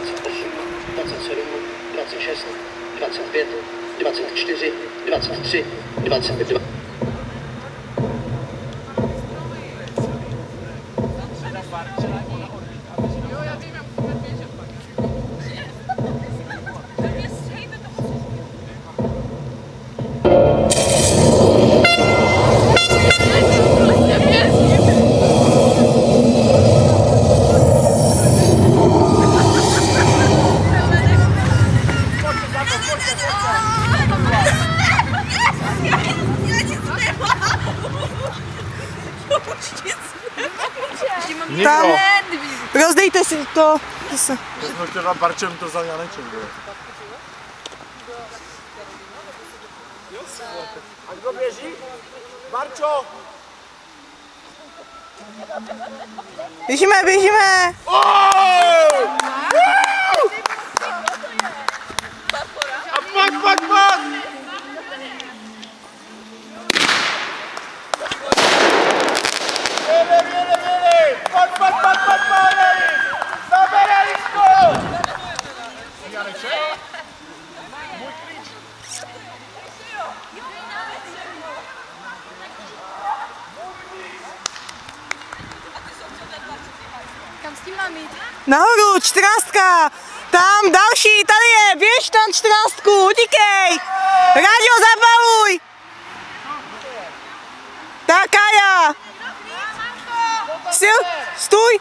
28, 27, 26, 25, 24, 23, 22. Tam, rozdejte si to. Zase. Vezmu teda barčem to za Janečem. jo. A kdo běží? Barčo! Běžíme, běžíme. A pak, pak, pak! Jede, jede, jede! Pojď, pojď, pojď, pojď, pojď! Zabere Lisku! Janeček? Můj klíč. Kam s tím mám jít? Nahoru, čtrnáctka. Tam další, tady je, běž tam čtrnáctku, utíkej. Radio zabavuj. Tak, Kaja. Sil, stůj.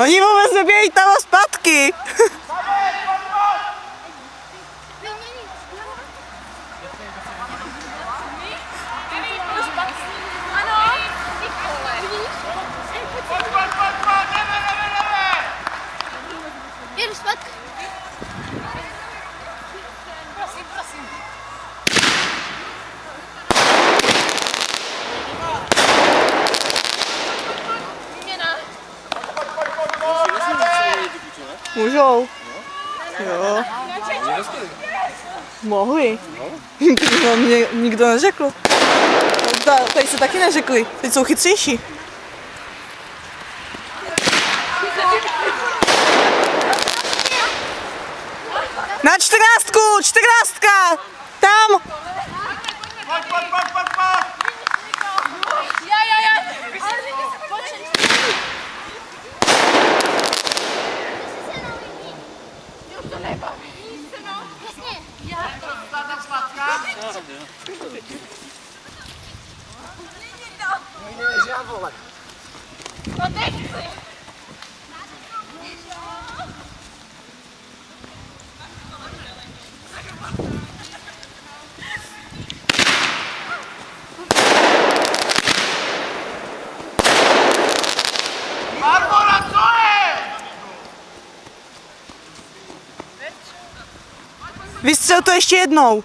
Oni vůbec nebějí tam zpátky. Můžou. Jo. Mohli. To mě nikdo neřekl. Ta- Tady se taky neřekli. Teď jsou chytřejší. Na čtrnáctku, čtrnáctka! Tam! Pojď, pojď, pojď, pojď, pojď! Já, já, já. Ale počkej. Mě už to nebaví. Jasně. Já. Zdáte zpátka? To nechci. Barbora, co je? Vystřel to ještě jednou.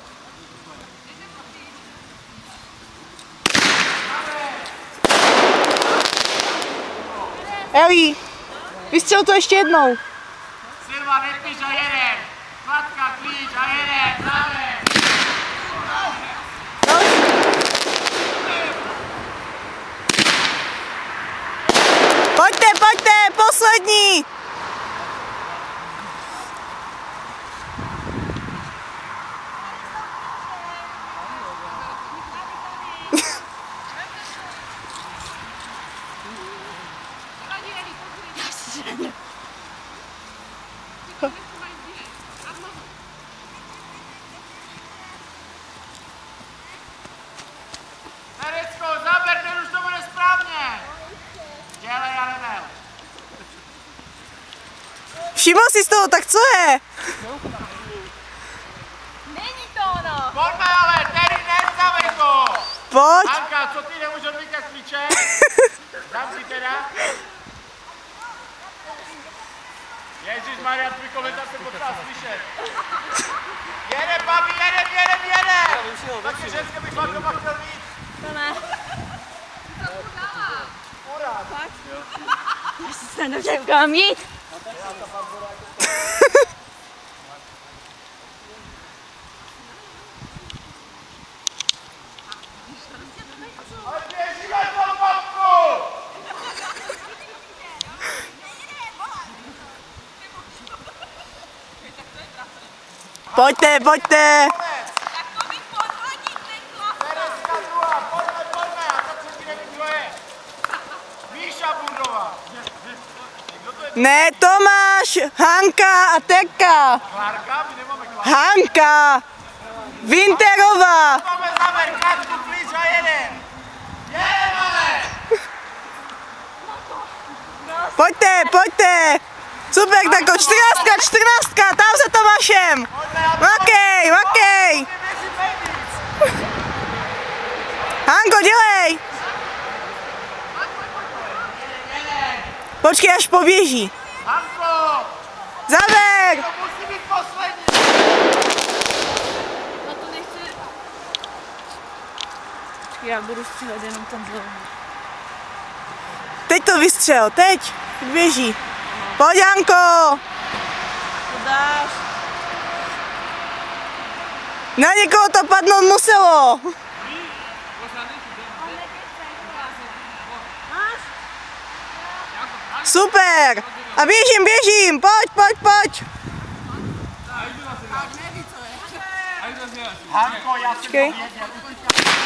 Eli, vystřel to ještě jednou. Silva, nepiš a jedem. Klatka, klíč a jedem. Dáme. Pojďte, pojďte, poslední! Terecko, zaber, ten už to bude správně. Dělej, Arenel. Všiml jsi z toho, tak co je? Není to ono. Pojďme ale, Terry, nevzdávej to. Pojď. Anka, co ty nemůžeš odvykat klíče? Dám si teda. Ježíš Maria, tvůj komentář se potřeba slyšet. Jede, babi, jede, jede, jede. Taky ženské bych vám doma chtěl víc. To ne. Já se nevím, kam jít. Běžíme do babku! Pojďte, pojďte. Tereska druhá, pojďme, pojďme, a ta třetí nevím, kdo je. Míša Bundová. Kdo to je? Ne, Tomáš, Hanka a Klárka. Hanka. Winterová. Máme krátku, klíč a jeden. Jedem, ale! Pojďte, pojďte. Super, tako, čtrnáctka, čtrnáctka, tam za Tomášem. To Makej, makej. Hanko, dělej. Počkej, až poběží. Hanko, to to nechci. Já budu střílet jenom ten zelený. Teď to vystřel, teď. Běží. Pojď, Hanko. To dáš. Na někoho to padnout muselo. Super. A běžím, běžím. Pojď, pojď, pojď. Hanko, já jsem to věděl.